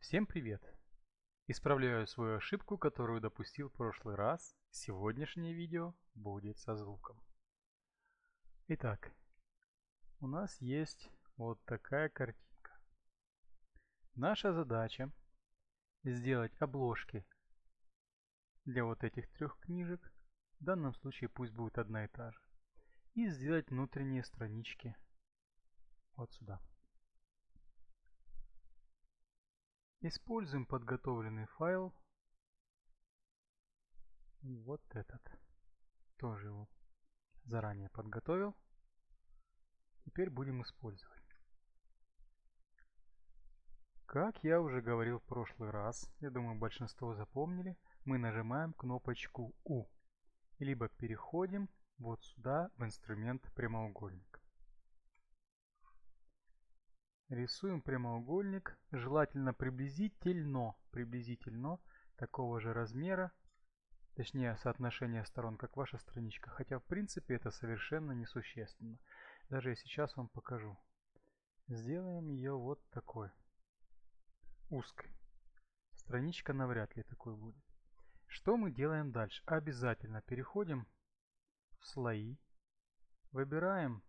Всем привет! Исправляю свою ошибку, которую допустил в прошлый раз. Сегодняшнее видео будет со звуком. Итак, у нас есть вот такая картинка. Наша задача сделать обложки для вот этих трех книжек. В данном случае пусть будет одна и та же. И сделать внутренние странички вот сюда. Используем подготовленный файл. Вот этот. Тоже его заранее подготовил. Теперь будем использовать. Как я уже говорил в прошлый раз, я думаю большинство запомнили, мы нажимаем кнопочку U. Либо переходим вот сюда в инструмент прямоугольник. Рисуем прямоугольник, желательно приблизительно, приблизительно такого же размера, точнее соотношение сторон, как ваша страничка. Хотя в принципе это совершенно несущественно. Даже я сейчас вам покажу. Сделаем ее вот такой, узкой. Страничка навряд ли такой будет. Что мы делаем дальше? Обязательно переходим в слои, выбираем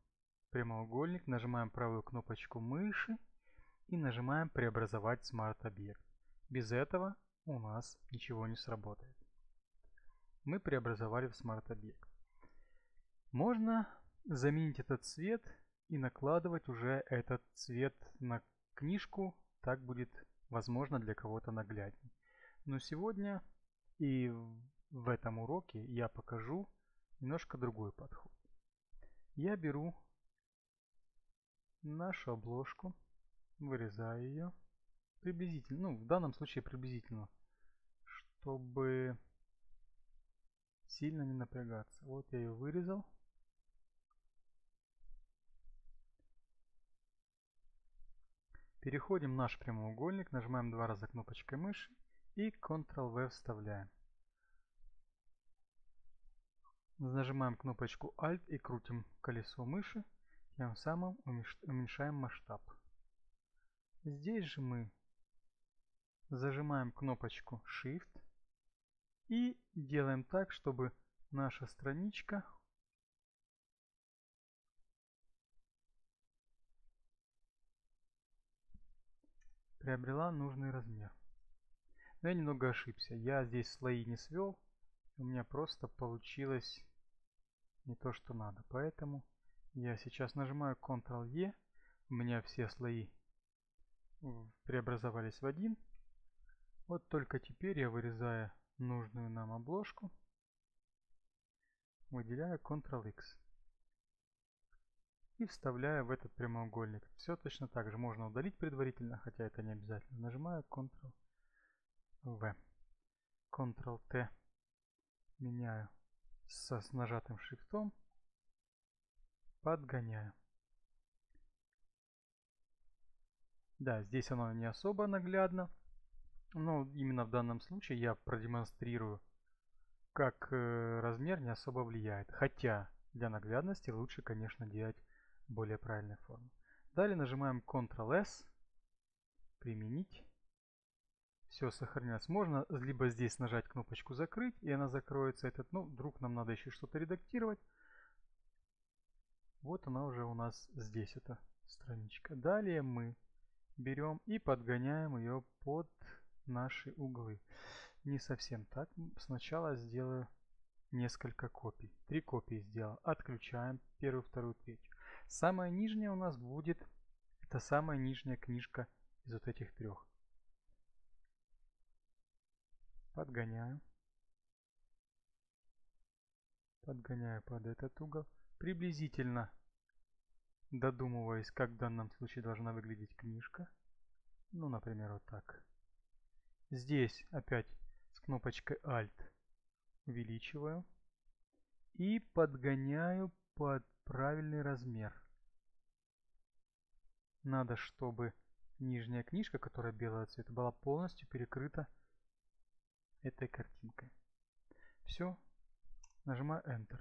прямоугольник, нажимаем правую кнопочку мыши и нажимаем «Преобразовать смарт-объект». Без этого у нас ничего не сработает. Мы преобразовали в смарт-объект. Можно заменить этот цвет и накладывать уже этот цвет на книжку. Так будет, возможно, для кого-то наглядней. Но сегодня и в этом уроке я покажу немножко другой подход. Я беру нашу обложку, вырезаю ее приблизительно, ну в данном случае приблизительно, чтобы сильно не напрягаться. Вот я ее вырезал. Переходим в наш прямоугольник, нажимаем два раза кнопочкой мыши и Ctrl-V вставляем. Нажимаем кнопочку Alt и крутим колесо мыши тем самым уменьшаем масштаб. Здесь же мы зажимаем кнопочку Shift и делаем так, чтобы наша страничка приобрела нужный размер. Но я немного ошибся. Я здесь слои не свел. У меня просто получилось не то, что надо. Поэтому я сейчас нажимаю Ctrl-E. У меня все слои преобразовались в один. Вот только теперь я вырезаю нужную нам обложку. Выделяю Ctrl-X. И вставляю в этот прямоугольник. Все точно так же. Можно удалить предварительно, хотя это не обязательно. Нажимаю Ctrl-V. Ctrl-T. Меняю с нажатым шрифтом подгоняю. Да, здесь оно не особо наглядно, но именно в данном случае я продемонстрирую, как э, размер не особо влияет. Хотя для наглядности лучше, конечно, делать более правильной формы. Далее нажимаем Ctrl-S, применить. Все сохранилось. Можно либо здесь нажать кнопочку закрыть, и она закроется. Этот, ну, вдруг нам надо еще что-то редактировать. Вот она уже у нас здесь, эта страничка. Далее мы берем и подгоняем ее под наши углы. Не совсем так. Сначала сделаю несколько копий. Три копии сделал. Отключаем первую, вторую, третью. Самая нижняя у нас будет, это самая нижняя книжка из вот этих трех. Подгоняю. Подгоняю под этот угол приблизительно додумываясь, как в данном случае должна выглядеть книжка. Ну, например, вот так. Здесь опять с кнопочкой Alt увеличиваю и подгоняю под правильный размер. Надо, чтобы нижняя книжка, которая белого цвета, была полностью перекрыта этой картинкой. Все, нажимаю Enter.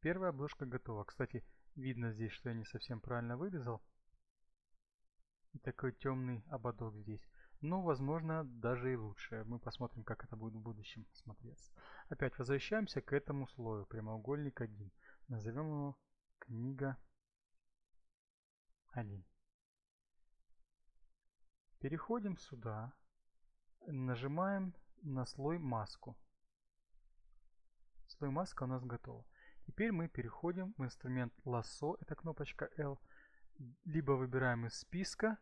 Первая обложка готова. Кстати, видно здесь, что я не совсем правильно вырезал. и такой темный ободок здесь. Но, возможно, даже и лучше. Мы посмотрим, как это будет в будущем смотреться. Опять возвращаемся к этому слою. Прямоугольник 1. Назовем его книга 1. Переходим сюда. Нажимаем на слой маску. Слой маска у нас готова. Теперь мы переходим в инструмент лассо, это кнопочка L. Либо выбираем из списка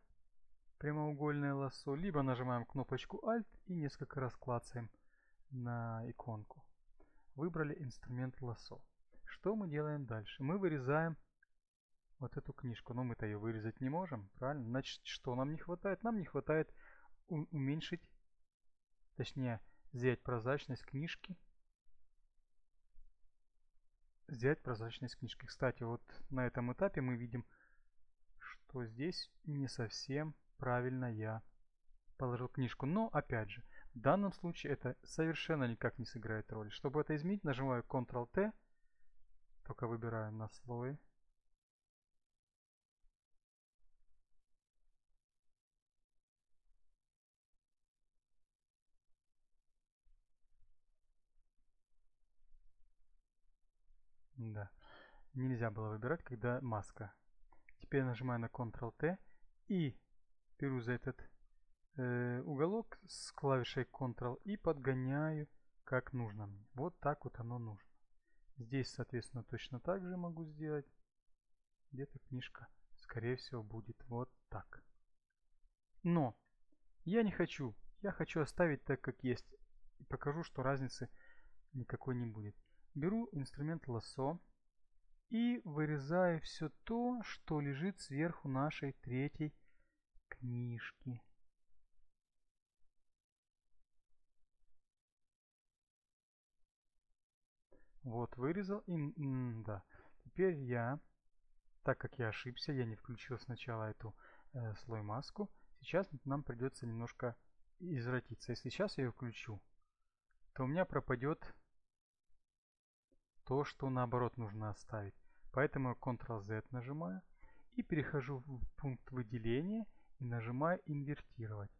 прямоугольное лассо, либо нажимаем кнопочку Alt и несколько раз клацаем на иконку. Выбрали инструмент лассо. Что мы делаем дальше? Мы вырезаем вот эту книжку, но мы-то ее вырезать не можем, правильно? Значит, что нам не хватает? Нам не хватает уменьшить, точнее, взять прозрачность книжки взять прозрачность книжки. Кстати, вот на этом этапе мы видим, что здесь не совсем правильно я положил книжку. Но, опять же, в данном случае это совершенно никак не сыграет роли. Чтобы это изменить, нажимаю Ctrl-T, только выбираю на слой. Да. Нельзя было выбирать, когда маска. Теперь нажимаю на Ctrl-T и беру за этот э, уголок с клавишей Ctrl и подгоняю как нужно мне. Вот так вот оно нужно. Здесь, соответственно, точно так же могу сделать. Где-то книжка, скорее всего, будет вот так. Но я не хочу. Я хочу оставить так, как есть. И покажу, что разницы никакой не будет. Беру инструмент лассо и вырезаю все то, что лежит сверху нашей третьей книжки. Вот, вырезал. И, да. Теперь я, так как я ошибся, я не включил сначала эту э, слой маску, сейчас нам придется немножко извратиться. Если сейчас я ее включу, то у меня пропадет то, что наоборот нужно оставить. Поэтому я Ctrl-Z нажимаю и перехожу в пункт выделения и нажимаю инвертировать.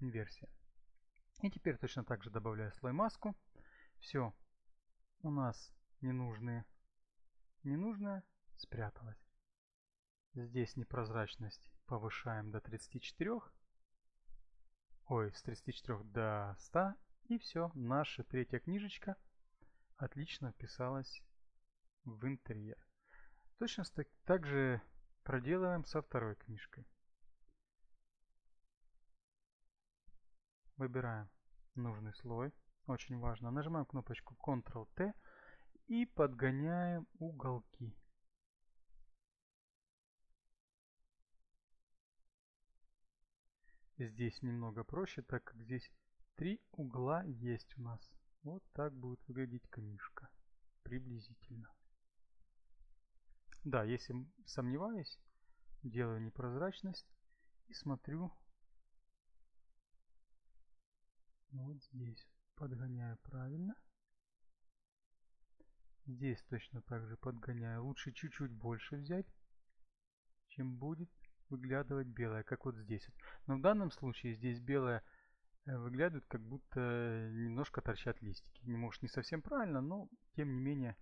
Инверсия. И теперь точно так же добавляю слой маску. Все, у нас ненужные, ненужное спряталось. Здесь непрозрачность повышаем до 34. Ой, с 34 до 100 и все, наша третья книжечка отлично вписалась в интерьер. Точно так же проделываем со второй книжкой. Выбираем нужный слой, очень важно. Нажимаем кнопочку Ctrl-T и подгоняем уголки. Здесь немного проще, так как здесь Три угла есть у нас. Вот так будет выглядеть книжка. Приблизительно. Да, если сомневаюсь, делаю непрозрачность и смотрю вот здесь. Подгоняю правильно. Здесь точно так же подгоняю. Лучше чуть-чуть больше взять, чем будет выглядывать белое, как вот здесь. Но в данном случае здесь белое Выглядывает, как будто немножко торчат листики. Не может не совсем правильно, но тем не менее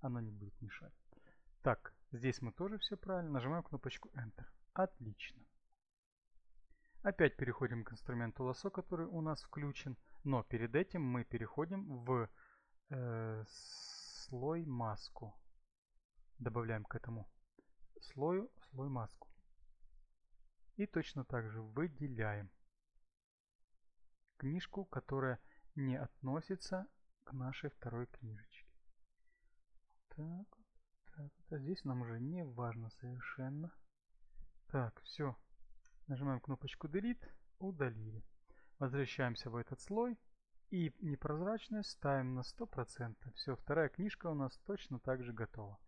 оно не будет мешать. Так, здесь мы тоже все правильно. Нажимаем кнопочку Enter. Отлично. Опять переходим к инструменту лосо, который у нас включен. Но перед этим мы переходим в э, слой маску. Добавляем к этому слою слой маску. И точно так же выделяем книжку, которая не относится к нашей второй книжечке. Так, так, а здесь нам уже не важно совершенно. Так, все. Нажимаем кнопочку Delete, удалили. Возвращаемся в этот слой и непрозрачность ставим на 100%. Все, вторая книжка у нас точно так же готова.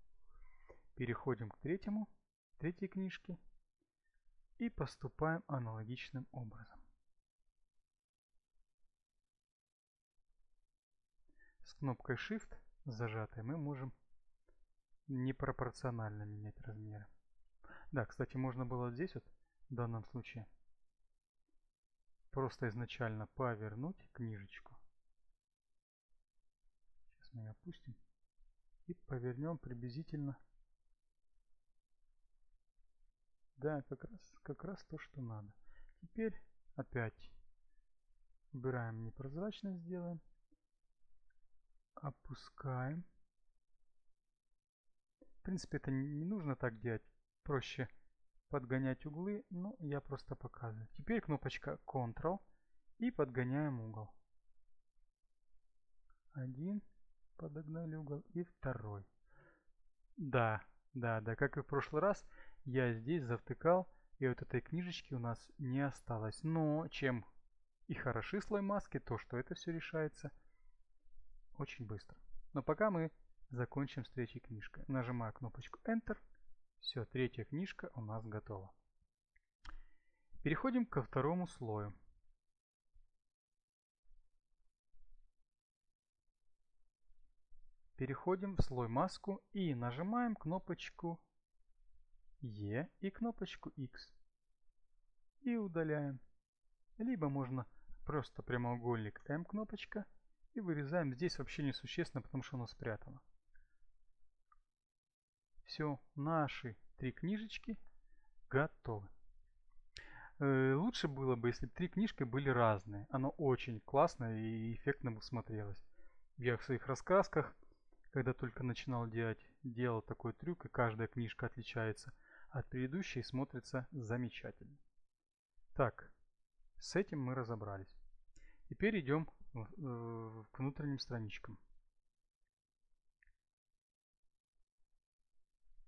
Переходим к третьему, третьей книжке и поступаем аналогичным образом. Кнопкой Shift зажатой мы можем непропорционально менять размеры. Да, кстати, можно было здесь вот в данном случае просто изначально повернуть книжечку. Сейчас мы ее опустим. И повернем приблизительно. Да, как раз, как раз то, что надо. Теперь опять убираем непрозрачность, сделаем. Опускаем. В принципе, это не нужно так делать. Проще подгонять углы, но я просто показываю. Теперь кнопочка Ctrl и подгоняем угол. Один, подогнали угол, и второй. Да, да, да, как и в прошлый раз, я здесь завтыкал, и вот этой книжечки у нас не осталось. Но чем и хороши слой маски, то что это все решается очень быстро. Но пока мы закончим с третьей книжкой. Нажимаю кнопочку Enter. Все, третья книжка у нас готова. Переходим ко второму слою. Переходим в слой маску и нажимаем кнопочку E и кнопочку X. И удаляем. Либо можно просто прямоугольник M кнопочка и вырезаем. Здесь вообще несущественно, потому что оно спрятано. Все, наши три книжечки готовы. Э, лучше было бы, если три книжки были разные. Оно очень классно и эффектно бы смотрелось. Я в своих раскрасках, когда только начинал делать, делал такой трюк, и каждая книжка отличается от предыдущей смотрится замечательно. Так, с этим мы разобрались. Теперь идем к внутренним страничкам.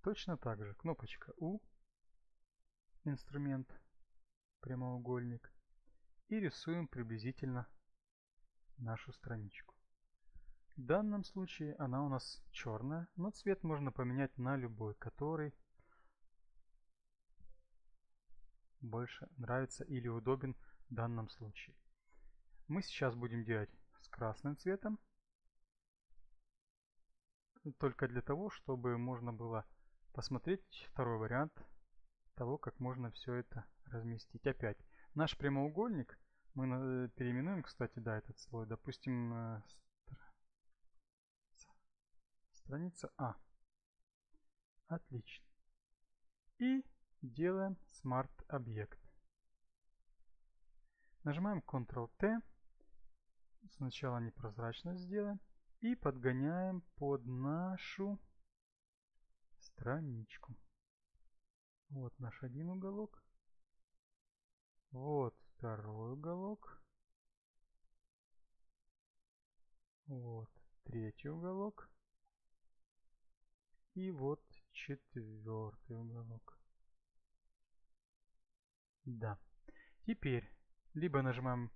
Точно так же кнопочка U, инструмент, прямоугольник, и рисуем приблизительно нашу страничку. В данном случае она у нас черная, но цвет можно поменять на любой, который больше нравится или удобен в данном случае. Мы сейчас будем делать с красным цветом, только для того, чтобы можно было посмотреть второй вариант того, как можно все это разместить. Опять, наш прямоугольник мы переименуем, кстати, да, этот слой, допустим, э, страница А. Отлично. И делаем Smart объект. Нажимаем Ctrl-T. Сначала непрозрачность сделаем. И подгоняем под нашу страничку. Вот наш один уголок. Вот второй уголок. Вот третий уголок. И вот четвертый уголок. Да. Теперь либо нажимаем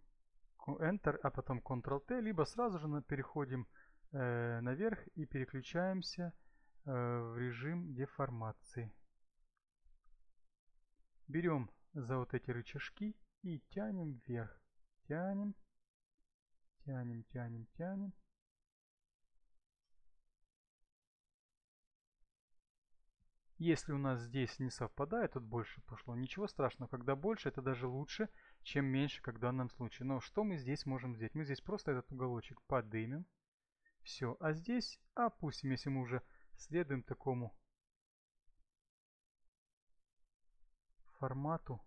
Enter, а потом Ctrl-T, либо сразу же переходим э, наверх и переключаемся Э, в режим деформации. Берем за вот эти рычажки и тянем вверх. Тянем, тянем, тянем, тянем. Если у нас здесь не совпадает, тут больше пошло, ничего страшного. Когда больше, это даже лучше, чем меньше, как в данном случае. Но что мы здесь можем сделать? Мы здесь просто этот уголочек подымем. Все. А здесь опустим, если мы уже Следуем такому формату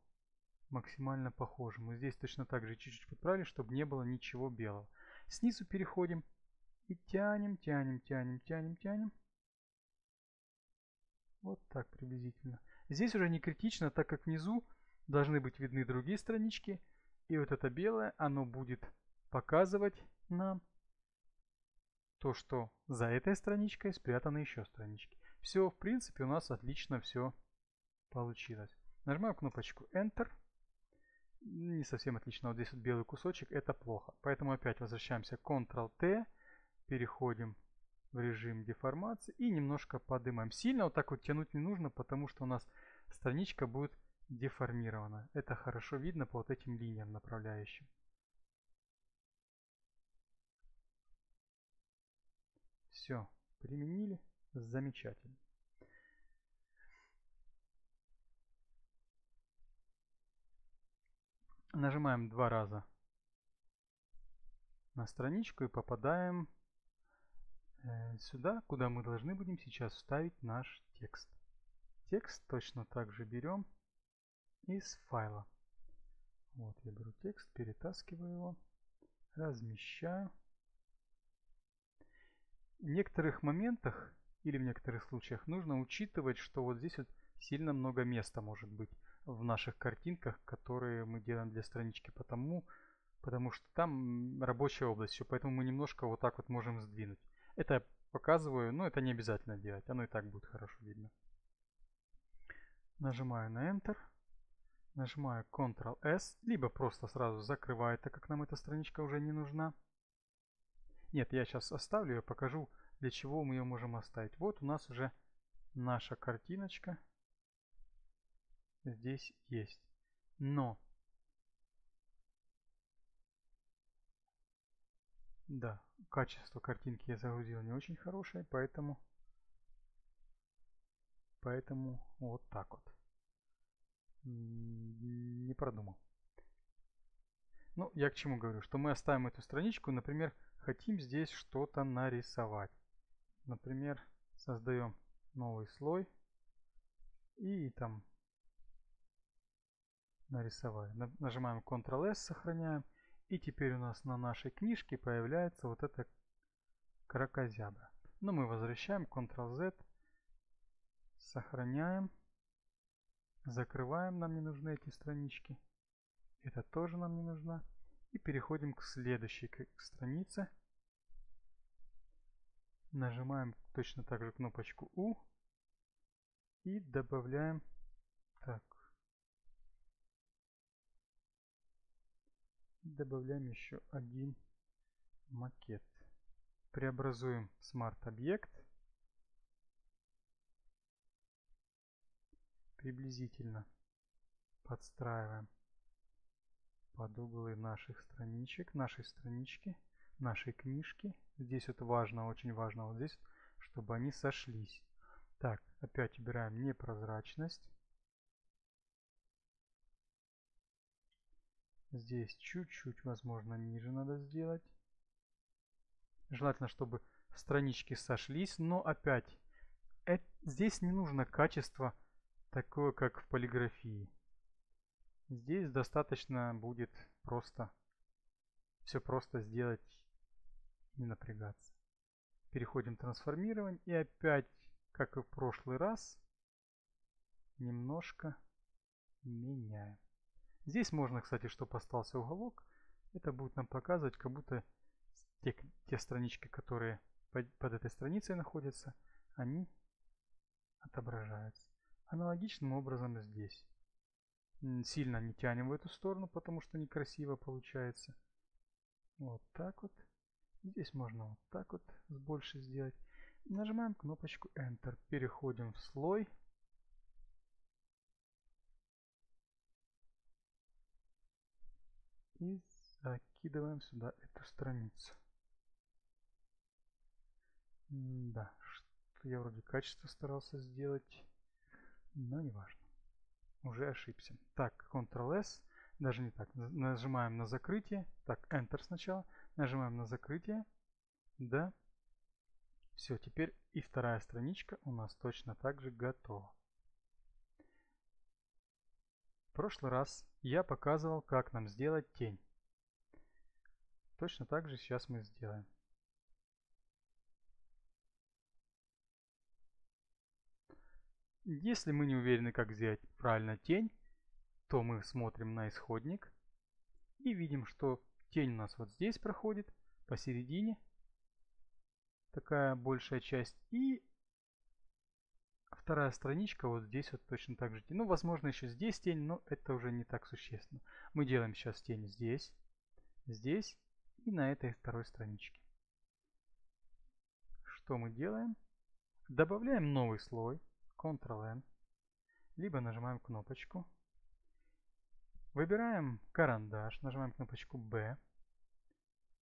максимально похожему. Здесь точно так же чуть-чуть подправили, чтобы не было ничего белого. Снизу переходим и тянем, тянем, тянем, тянем, тянем. Вот так приблизительно. Здесь уже не критично, так как внизу должны быть видны другие странички. И вот это белое, оно будет показывать нам то, что за этой страничкой спрятаны еще странички. Все, в принципе, у нас отлично все получилось. Нажимаем кнопочку Enter. Не совсем отлично, вот здесь вот белый кусочек, это плохо. Поэтому опять возвращаемся Ctrl-T, переходим в режим деформации и немножко поднимаем. Сильно вот так вот тянуть не нужно, потому что у нас страничка будет деформирована. Это хорошо видно по вот этим линиям направляющим. Все, применили. Замечательно. Нажимаем два раза на страничку и попадаем э, сюда, куда мы должны будем сейчас вставить наш текст. Текст точно так же берем из файла. Вот я беру текст, перетаскиваю его, размещаю. В некоторых моментах или в некоторых случаях нужно учитывать, что вот здесь вот сильно много места может быть в наших картинках, которые мы делаем для странички, потому, потому что там рабочая область, все, поэтому мы немножко вот так вот можем сдвинуть. Это я показываю, но это не обязательно делать, оно и так будет хорошо видно. Нажимаю на Enter, нажимаю Ctrl-S, либо просто сразу закрываю, так как нам эта страничка уже не нужна. Нет, я сейчас оставлю ее, покажу, для чего мы ее можем оставить. Вот у нас уже наша картиночка здесь есть. Но да, качество картинки я загрузил не очень хорошее, поэтому поэтому вот так вот. Не продумал. Ну, я к чему говорю, что мы оставим эту страничку, например, хотим здесь что-то нарисовать. Например, создаем новый слой и там нарисовали. Нажимаем Ctrl-S, сохраняем. И теперь у нас на нашей книжке появляется вот эта кракозябра. Но мы возвращаем Ctrl-Z, сохраняем, закрываем, нам не нужны эти странички. Это тоже нам не нужна. И переходим к следующей странице. Нажимаем точно так же кнопочку U и добавляем так добавляем еще один макет. Преобразуем Smart Приблизительно подстраиваем под углы наших страничек, нашей странички, нашей книжки. Здесь вот важно, очень важно вот здесь, чтобы они сошлись. Так, опять убираем непрозрачность. Здесь чуть-чуть, возможно, ниже надо сделать. Желательно, чтобы странички сошлись, но опять, здесь не нужно качество такое, как в полиграфии. Здесь достаточно будет просто все просто сделать, не напрягаться. Переходим в трансформирование и опять, как и в прошлый раз, немножко меняем. Здесь можно, кстати, чтобы остался уголок, это будет нам показывать, как будто те, те странички, которые под, под этой страницей находятся, они отображаются. Аналогичным образом здесь. Сильно не тянем в эту сторону, потому что некрасиво получается. Вот так вот. Здесь можно вот так вот больше сделать. Нажимаем кнопочку Enter. Переходим в слой. И закидываем сюда эту страницу. да, что я вроде качество старался сделать, но не важно. Уже ошибся. Так, Ctrl-S, даже не так. Нажимаем на закрытие. Так, Enter сначала. Нажимаем на закрытие. Да. Все, теперь и вторая страничка у нас точно так же готова. В прошлый раз я показывал, как нам сделать тень. Точно так же сейчас мы сделаем. Если мы не уверены, как сделать правильно тень, то мы смотрим на исходник и видим, что тень у нас вот здесь проходит, посередине, такая большая часть, и вторая страничка вот здесь вот точно так же. Ну, возможно, еще здесь тень, но это уже не так существенно. Мы делаем сейчас тень здесь, здесь и на этой второй страничке. Что мы делаем? Добавляем новый слой, Ctrl-N, либо нажимаем кнопочку. Выбираем карандаш, нажимаем кнопочку B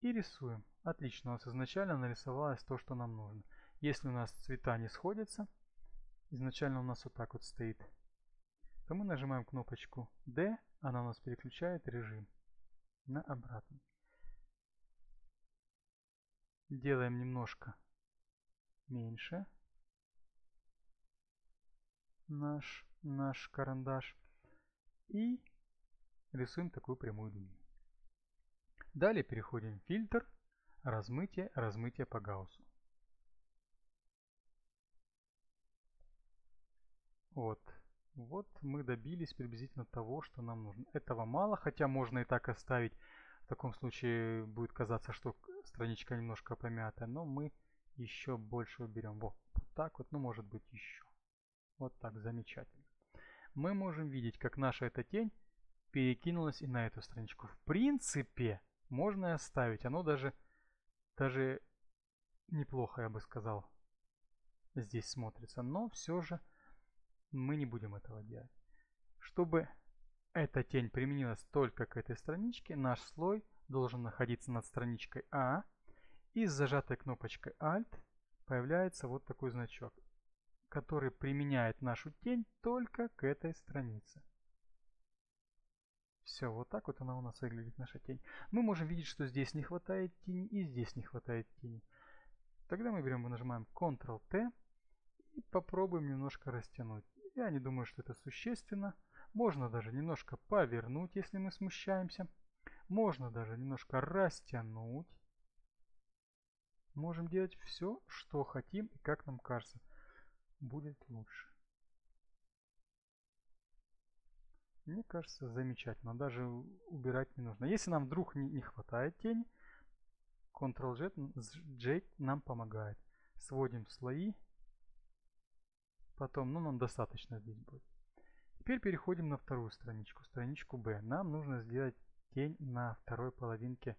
и рисуем. Отлично, у нас изначально нарисовалось то, что нам нужно. Если у нас цвета не сходятся, изначально у нас вот так вот стоит то мы нажимаем кнопочку D, она у нас переключает режим на обратный. Делаем немножко меньше наш, наш карандаш и рисуем такую прямую линию. Далее переходим в фильтр, размытие, размытие по Гауссу. Вот. Вот мы добились приблизительно того, что нам нужно. Этого мало, хотя можно и так оставить. В таком случае будет казаться, что страничка немножко помятая, но мы еще больше уберем. Вот, вот так вот, ну может быть еще. Вот так, замечательно. Мы можем видеть, как наша эта тень перекинулась и на эту страничку. В принципе, можно и оставить. Оно даже, даже неплохо, я бы сказал, здесь смотрится. Но все же мы не будем этого делать. Чтобы эта тень применилась только к этой страничке, наш слой должен находиться над страничкой А. И с зажатой кнопочкой Alt появляется вот такой значок, который применяет нашу тень только к этой странице. Все, вот так вот она у нас выглядит, наша тень. Мы можем видеть, что здесь не хватает тени и здесь не хватает тени. Тогда мы берем и нажимаем Ctrl-T и попробуем немножко растянуть. Я не думаю, что это существенно. Можно даже немножко повернуть, если мы смущаемся. Можно даже немножко растянуть. Можем делать все, что хотим и как нам кажется будет лучше. Мне кажется, замечательно. Даже убирать не нужно. Если нам вдруг не, хватает тени, Ctrl-J нам помогает. Сводим слои Потом, ну нам достаточно здесь будет. Теперь переходим на вторую страничку, страничку B. Нам нужно сделать тень на второй половинке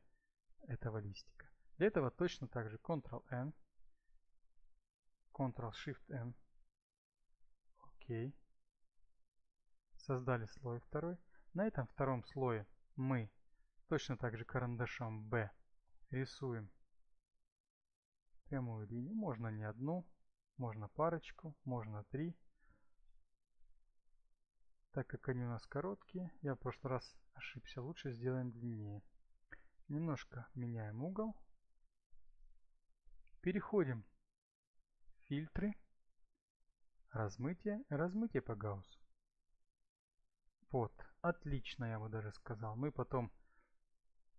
этого листика. Для этого точно так же Ctrl-N, Ctrl-Shift-N. Окей. Создали слой второй. На этом втором слое мы точно так же карандашом B рисуем прямую линию. Можно не одну, можно парочку, можно три. Так как они у нас короткие, я в прошлый раз ошибся, лучше сделаем длиннее. Немножко меняем угол. Переходим в фильтры, размытие, размытие по Гауссу. Вот, отлично, я бы даже сказал. Мы потом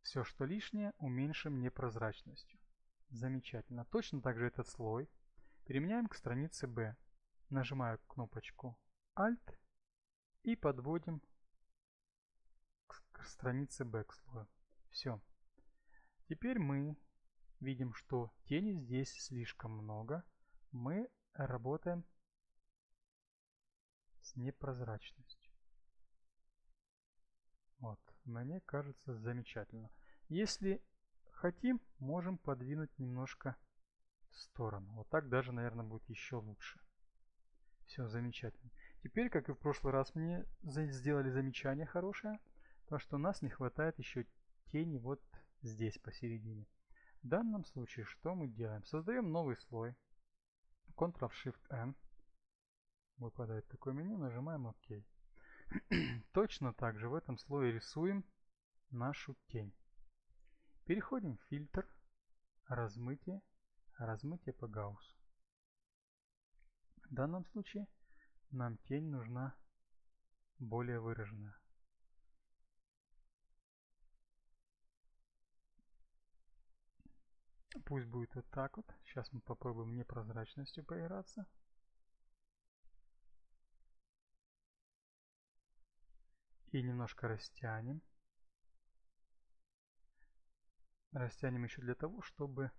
все, что лишнее, уменьшим непрозрачностью. Замечательно. Точно так же этот слой Переменяем к странице B. Нажимаю кнопочку Alt и подводим к странице B к слою. Все. Теперь мы видим, что тени здесь слишком много. Мы работаем с непрозрачностью. Вот, мне кажется замечательно. Если хотим, можем подвинуть немножко сторону. Вот так даже, наверное, будет еще лучше. Все, замечательно. Теперь, как и в прошлый раз, мне сделали замечание хорошее, то что у нас не хватает еще тени вот здесь посередине. В данном случае что мы делаем? Создаем новый слой. Ctrl-Shift-N. Выпадает такое меню, нажимаем ОК. Точно так же в этом слое рисуем нашу тень. Переходим в фильтр, размытие размытие по Гауссу. В данном случае нам тень нужна более выраженная. Пусть будет вот так вот. Сейчас мы попробуем непрозрачностью поиграться. И немножко растянем. Растянем еще для того, чтобы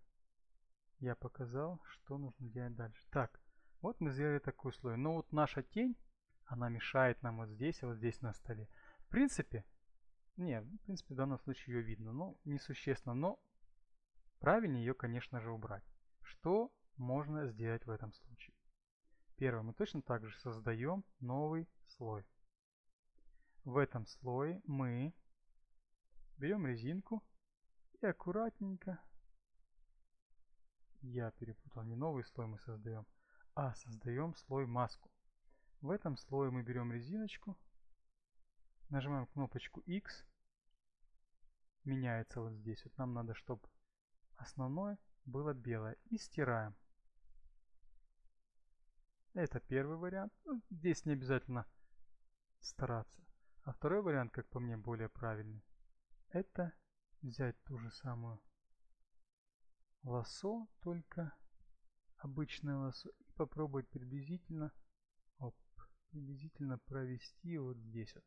я показал, что нужно делать дальше. Так, вот мы сделали такой слой. Но вот наша тень, она мешает нам вот здесь, вот здесь на столе. В принципе, не, в принципе в данном случае ее видно, но несущественно. Но правильнее ее, конечно же, убрать. Что можно сделать в этом случае? Первое, мы точно так же создаем новый слой. В этом слое мы берем резинку и аккуратненько я перепутал, не новый слой мы создаем, а создаем слой маску. В этом слое мы берем резиночку, нажимаем кнопочку X, меняется вот здесь. Вот нам надо, чтобы основное было белое. И стираем. Это первый вариант. Ну, здесь не обязательно стараться. А второй вариант, как по мне, более правильный. Это взять ту же самую лосо, только обычное лосо, и попробовать приблизительно, оп, приблизительно провести вот здесь вот.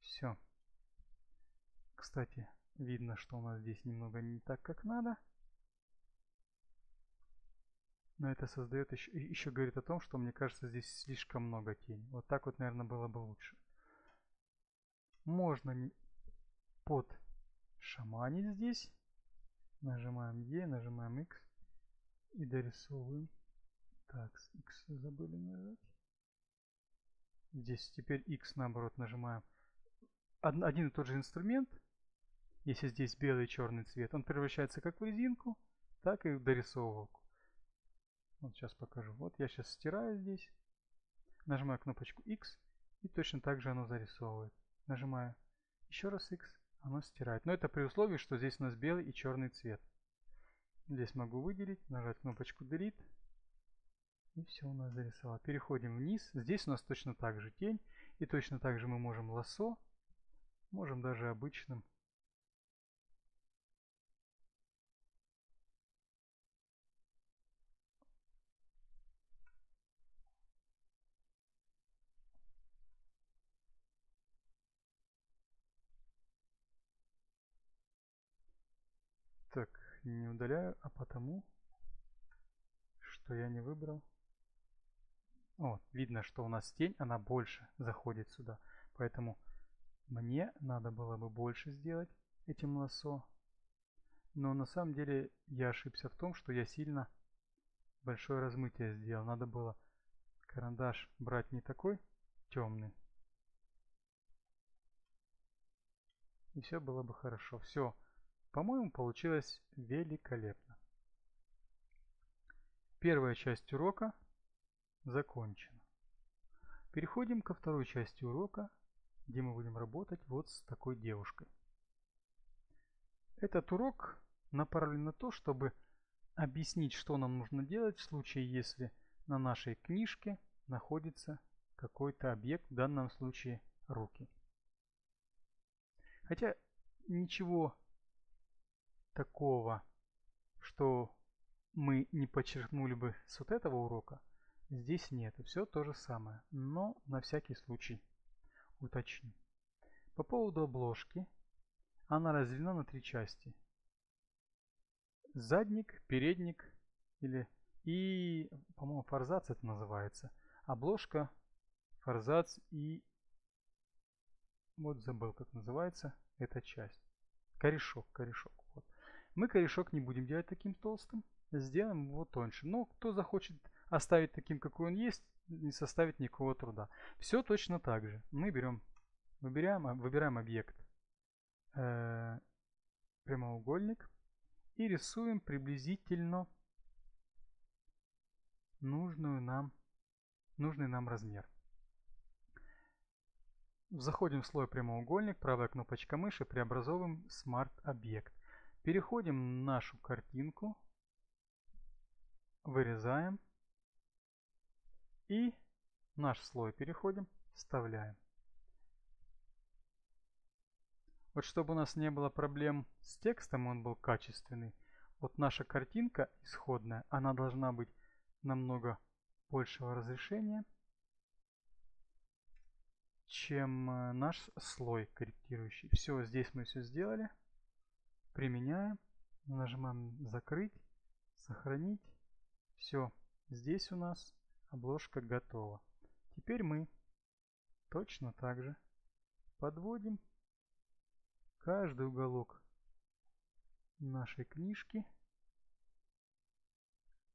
Все. Кстати, видно, что у нас здесь немного не так, как надо. Но это создает еще, еще говорит о том, что мне кажется здесь слишком много тени. Вот так вот, наверное, было бы лучше. Можно под шаманить здесь. Нажимаем E, нажимаем X и дорисовываем. Так, X забыли нажать. Здесь теперь X наоборот нажимаем. Один и тот же инструмент, если здесь белый и черный цвет, он превращается как в резинку, так и в дорисовывалку. Вот сейчас покажу. Вот я сейчас стираю здесь, нажимаю кнопочку X и точно так же оно зарисовывает. Нажимаю еще раз X, оно стирает. Но это при условии, что здесь у нас белый и черный цвет. Здесь могу выделить, нажать кнопочку Delete. И все у нас зарисовало. Переходим вниз. Здесь у нас точно так же тень. И точно так же мы можем лосо. Можем даже обычным Не удаляю, а потому, что я не выбрал. О, видно, что у нас тень, она больше заходит сюда. Поэтому мне надо было бы больше сделать этим лосо. Но на самом деле я ошибся в том, что я сильно большое размытие сделал. Надо было карандаш брать не такой темный. И все было бы хорошо. Все. По-моему, получилось великолепно. Первая часть урока закончена. Переходим ко второй части урока, где мы будем работать вот с такой девушкой. Этот урок направлен на то, чтобы объяснить, что нам нужно делать в случае, если на нашей книжке находится какой-то объект, в данном случае руки. Хотя ничего такого, что мы не подчеркнули бы с вот этого урока, здесь нет. Все то же самое, но на всякий случай уточню. По поводу обложки, она разделена на три части. Задник, передник или и, по-моему, форзац это называется. Обложка, форзац и вот забыл, как называется эта часть. Корешок, корешок. Мы корешок не будем делать таким толстым, сделаем его тоньше. Но кто захочет оставить таким, какой он есть, не составит никакого труда. Все точно так же. Мы берем, выбираем, выбираем объект э, прямоугольник и рисуем приблизительно нужную нам, нужный нам размер. Заходим в слой прямоугольник, правая кнопочка мыши, преобразовываем Smart объект. Переходим на нашу картинку, вырезаем и наш слой переходим, вставляем. Вот чтобы у нас не было проблем с текстом, он был качественный, вот наша картинка исходная, она должна быть намного большего разрешения, чем э, наш слой корректирующий. Все, здесь мы все сделали применяем, нажимаем закрыть, сохранить. Все, здесь у нас обложка готова. Теперь мы точно так же подводим каждый уголок нашей книжки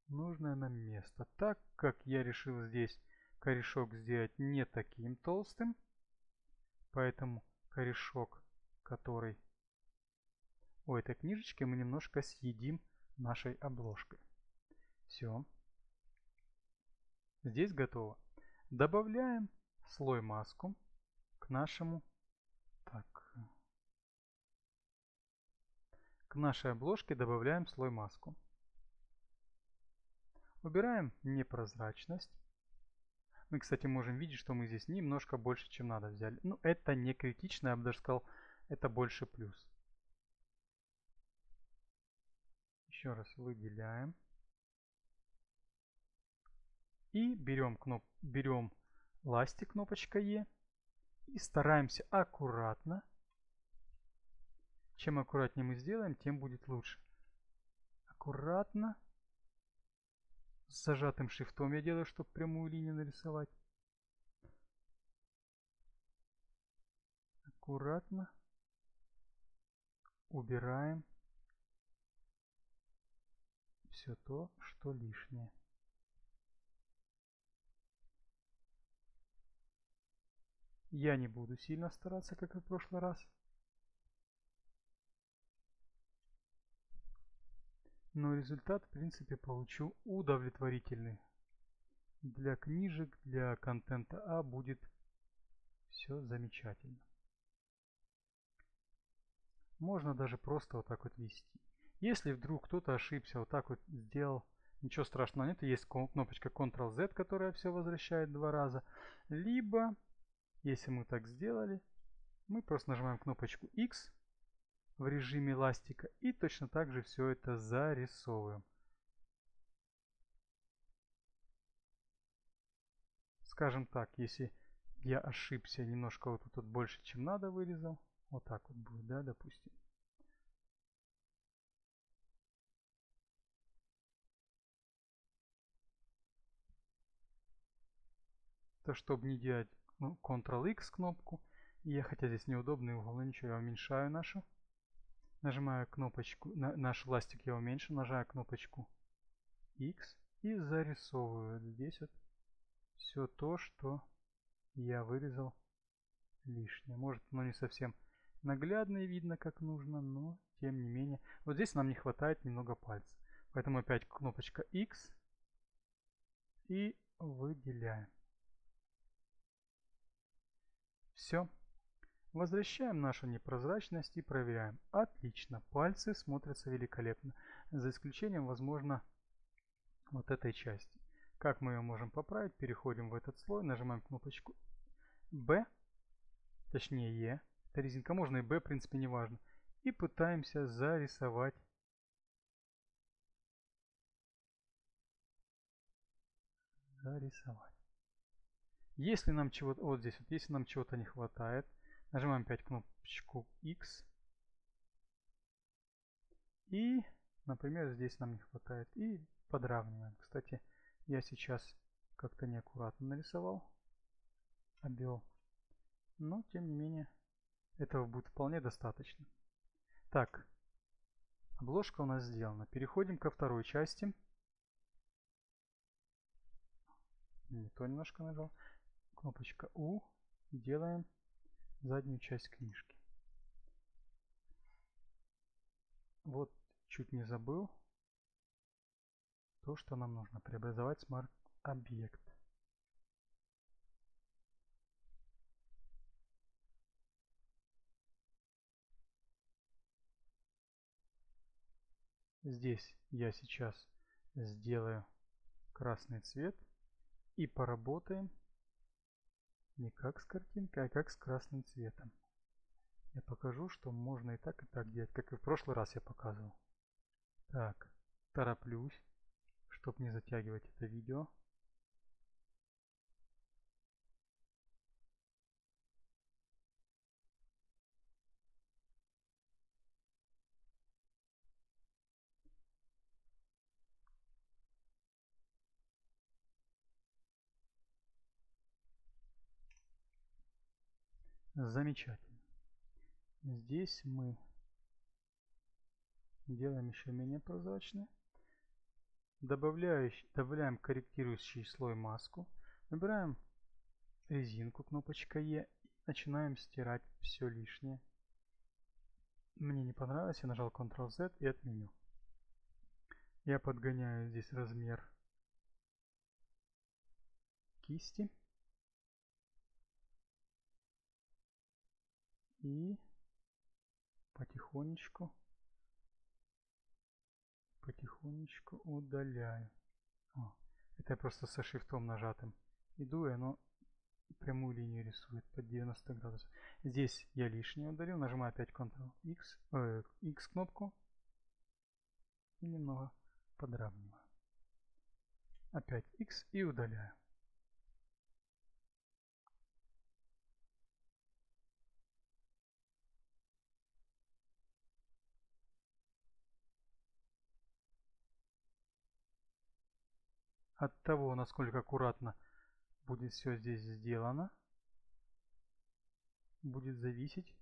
нужное нам место. Так как я решил здесь корешок сделать не таким толстым, поэтому корешок, который у этой книжечки мы немножко съедим нашей обложкой. Все. Здесь готово. Добавляем слой маску к нашему так, к нашей обложке добавляем слой маску. Убираем непрозрачность. Мы, кстати, можем видеть, что мы здесь немножко больше, чем надо взяли. Ну, это не критично, я бы даже сказал, это больше плюс. Еще раз выделяем. И берем, кноп берем ластик, кнопочка Е. И стараемся аккуратно. Чем аккуратнее мы сделаем, тем будет лучше. Аккуратно с зажатым шрифтом я делаю, чтобы прямую линию нарисовать. Аккуратно убираем все то, что лишнее. Я не буду сильно стараться, как и в прошлый раз. но результат в принципе получу удовлетворительный. Для книжек, для контента А будет все замечательно. Можно даже просто вот так вот вести. Если вдруг кто-то ошибся, вот так вот сделал, ничего страшного нет. Есть кнопочка Ctrl-Z, которая все возвращает два раза. Либо, если мы так сделали, мы просто нажимаем кнопочку X в режиме ластика и точно так же все это зарисовываем. Скажем так, если я ошибся, немножко вот тут больше, чем надо вырезал, вот так вот будет, да, допустим. То, чтобы не делать ну, Ctrl-X кнопку, я, хотя здесь неудобный угол, но ничего, я уменьшаю нашу Нажимаю кнопочку, на, наш ластик я уменьшу, нажимаю кнопочку X и зарисовываю здесь вот все то, что я вырезал лишнее. Может, оно не совсем наглядно и видно, как нужно, но тем не менее. Вот здесь нам не хватает немного пальца. Поэтому опять кнопочка X и выделяем. Все. Возвращаем нашу непрозрачность и проверяем. Отлично, пальцы смотрятся великолепно. За исключением, возможно, вот этой части. Как мы ее можем поправить? Переходим в этот слой, нажимаем кнопочку B, точнее E. Это резинка, можно и B, в принципе, не важно. И пытаемся зарисовать зарисовать. Если нам чего-то, вот здесь вот, если нам чего-то не хватает, Нажимаем опять кнопочку X. И, например, здесь нам не хватает. И подравниваем. Кстати, я сейчас как-то неаккуратно нарисовал. Обвел. Но, тем не менее, этого будет вполне достаточно. Так, обложка у нас сделана. Переходим ко второй части. Не то немножко нажал. Кнопочка U. Делаем заднюю часть книжки. Вот чуть не забыл то, что нам нужно преобразовать смарт-объект. Здесь я сейчас сделаю красный цвет и поработаем не как с картинкой, а как с красным цветом. Я покажу, что можно и так, и так делать, как и в прошлый раз я показывал. Так, тороплюсь, чтобы не затягивать это видео. Замечательно. Здесь мы делаем еще менее прозрачное. Добавляем корректирующий слой маску. Выбираем резинку, кнопочка Е. И начинаем стирать все лишнее. Мне не понравилось, я нажал Ctrl-Z и отменю. Я подгоняю здесь размер кисти. И потихонечку, потихонечку удаляю. О, это я просто со шрифтом нажатым иду, и оно прямую линию рисует под 90 градусов. Здесь я лишнее удалил, нажимаю опять Ctrl-X, э, X кнопку и немного подравниваю. Опять X и удаляю. От того, насколько аккуратно будет все здесь сделано, будет зависеть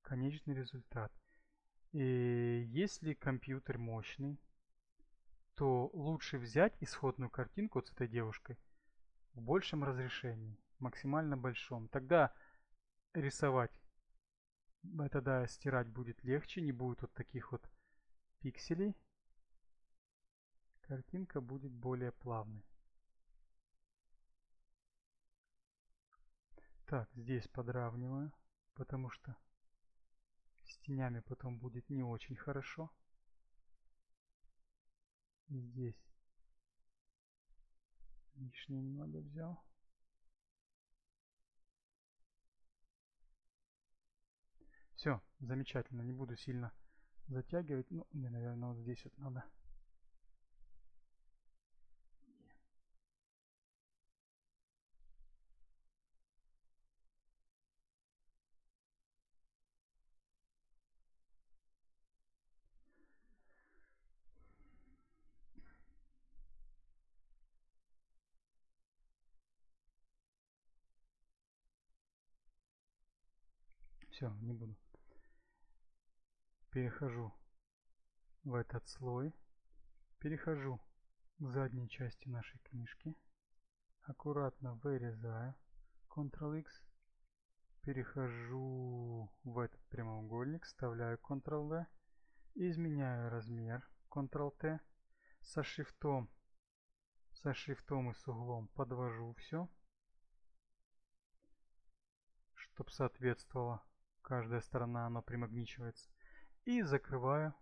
конечный результат. И если компьютер мощный, то лучше взять исходную картинку с этой девушкой в большем разрешении, максимально большом. Тогда рисовать, тогда стирать будет легче, не будет вот таких вот пикселей. Картинка будет более плавной. Так, здесь подравниваю, потому что с тенями потом будет не очень хорошо. Здесь лишнее немного взял. Все, замечательно, не буду сильно затягивать. Ну, мне, наверное, вот здесь вот надо Все, не буду. Перехожу в этот слой. Перехожу к задней части нашей книжки. Аккуратно вырезаю. Ctrl-X. Перехожу в этот прямоугольник. Вставляю Ctrl-V. Изменяю размер. Ctrl-T. Со шрифтом, со шрифтом и с углом подвожу все, чтобы соответствовало каждая сторона оно примагничивается. И закрываю,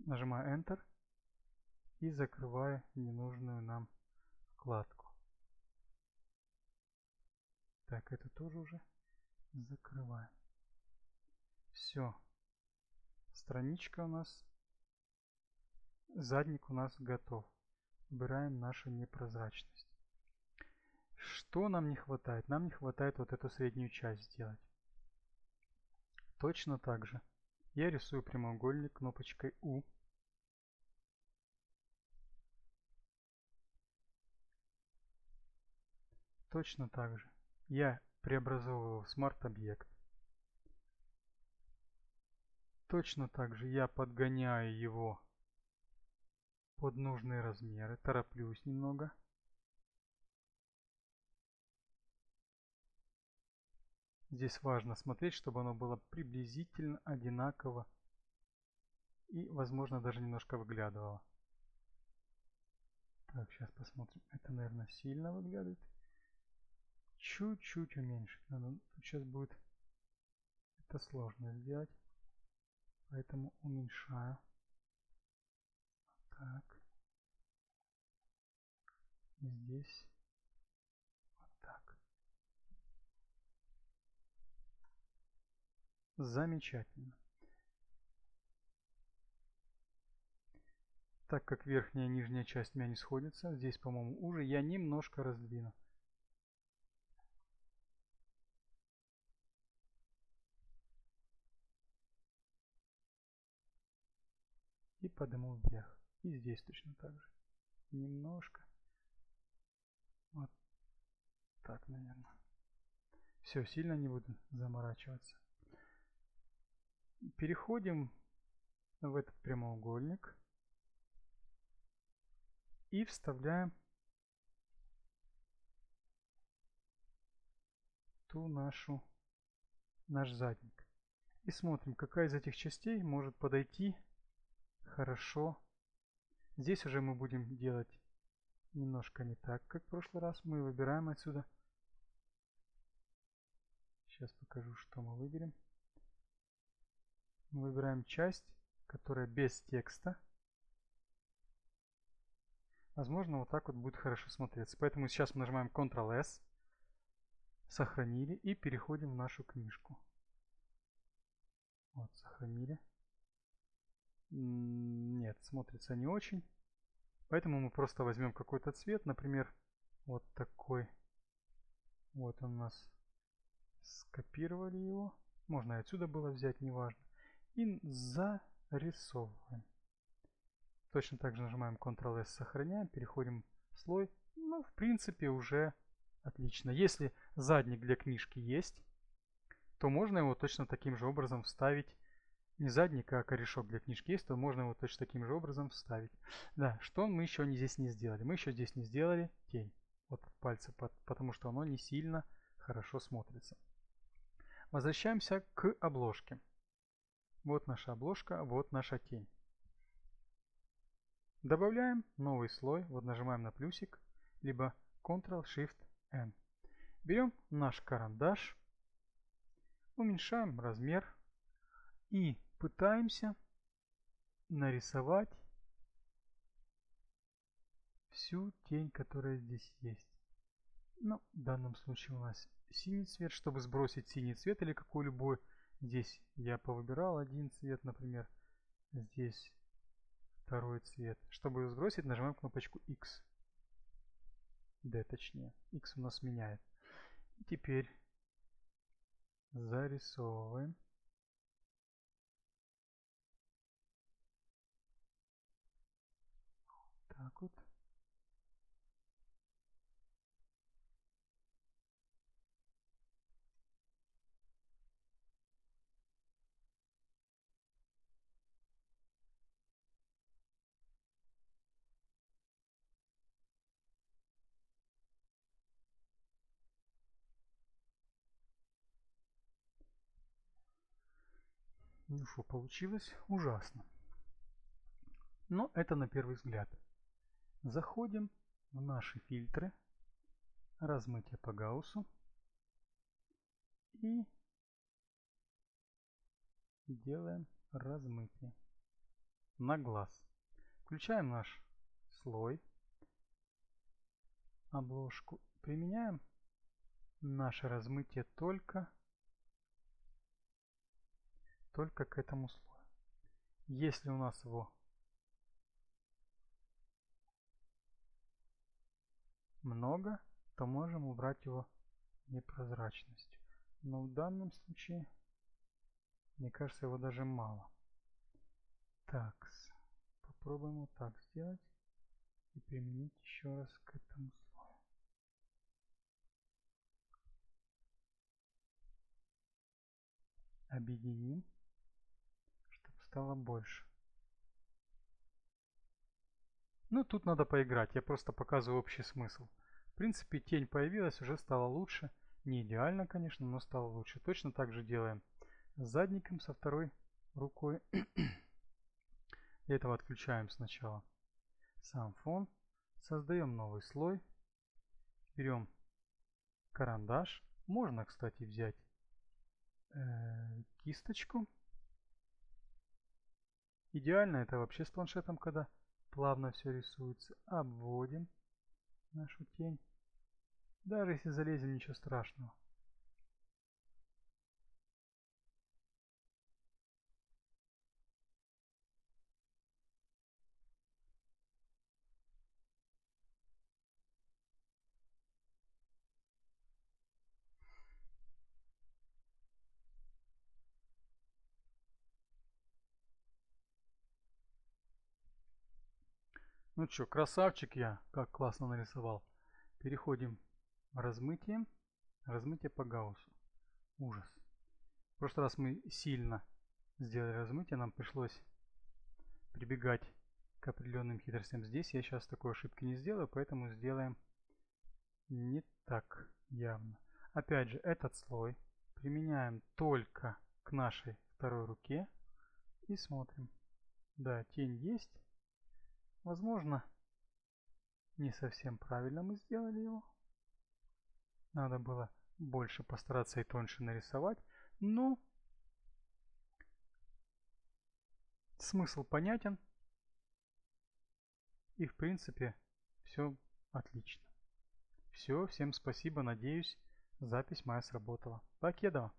нажимаю Enter и закрываю ненужную нам вкладку. Так, это тоже уже закрываем. Все. Страничка у нас, задник у нас готов. Убираем нашу непрозрачность. Что нам не хватает? Нам не хватает вот эту среднюю часть сделать. Точно так же я рисую прямоугольник кнопочкой U. Точно так же я преобразовываю в смарт-объект. Точно так же я подгоняю его под нужные размеры, тороплюсь немного. Здесь важно смотреть, чтобы оно было приблизительно одинаково и, возможно, даже немножко выглядывало. Так, сейчас посмотрим. Это, наверное, сильно выглядывает. Чуть-чуть уменьшить надо. Тут сейчас будет это сложно сделать. Поэтому уменьшаю. Так. Здесь Замечательно. Так как верхняя и нижняя часть у меня не сходятся, здесь, по-моему, уже я немножко раздвину. И подниму вверх. И здесь точно так же. Немножко. Вот так, наверное. Все, сильно не буду заморачиваться. Переходим в этот прямоугольник и вставляем ту нашу наш задник. И смотрим, какая из этих частей может подойти хорошо. Здесь уже мы будем делать немножко не так, как в прошлый раз. Мы выбираем отсюда. Сейчас покажу, что мы выберем. Мы выбираем часть, которая без текста. Возможно, вот так вот будет хорошо смотреться. Поэтому сейчас мы нажимаем Ctrl-S, сохранили и переходим в нашу книжку. Вот, сохранили. Нет, смотрится не очень. Поэтому мы просто возьмем какой-то цвет, например, вот такой. Вот он у нас. Скопировали его. Можно и отсюда было взять, неважно. И зарисовываем. Точно так же нажимаем Ctrl-S, сохраняем, переходим в слой. Ну, в принципе, уже отлично. Если задник для книжки есть, то можно его точно таким же образом вставить. Не задник, а корешок для книжки есть, то можно его точно таким же образом вставить. Да, что мы еще не здесь не сделали? Мы еще здесь не сделали тень. От пальца, потому что оно не сильно хорошо смотрится. Возвращаемся к обложке. Вот наша обложка, вот наша тень. Добавляем новый слой, вот нажимаем на плюсик, либо Ctrl-Shift-N. Берем наш карандаш, уменьшаем размер и пытаемся нарисовать всю тень, которая здесь есть. Но в данном случае у нас синий цвет. Чтобы сбросить синий цвет или какой-либой, здесь я повыбирал один цвет, например. Здесь второй цвет. Чтобы его сбросить, нажимаем кнопочку X. D точнее. X у нас меняет. Теперь зарисовываем. Так вот. Ну что, получилось ужасно. Но это на первый взгляд. Заходим в наши фильтры, размытие по Гауссу и делаем размытие на глаз. Включаем наш слой, обложку, применяем наше размытие только только к этому слою. Если у нас его много, то можем убрать его непрозрачностью. Но в данном случае, мне кажется, его даже мало. Так, попробуем вот так сделать и применить еще раз к этому слою. Объединим стало больше. Ну, тут надо поиграть, я просто показываю общий смысл. В принципе, тень появилась, уже стало лучше. Не идеально, конечно, но стало лучше. Точно так же делаем с задником, со второй рукой. Для этого отключаем сначала сам фон. Создаем новый слой. Берем карандаш. Можно, кстати, взять э, кисточку Идеально это вообще с планшетом, когда плавно все рисуется. Обводим нашу тень. Даже если залезем, ничего страшного. Ну что, красавчик я, как классно нарисовал. Переходим в размытие. Размытие по Гауссу. Ужас. В прошлый раз мы сильно сделали размытие, нам пришлось прибегать к определенным хитростям. Здесь я сейчас такой ошибки не сделаю, поэтому сделаем не так явно. Опять же, этот слой применяем только к нашей второй руке и смотрим. Да, тень есть. Возможно, Не совсем правильно мы сделали его. Надо было больше постараться и тоньше нарисовать. Но смысл понятен. И в принципе все отлично. Все, всем спасибо, надеюсь, запись моя сработала. Покедова.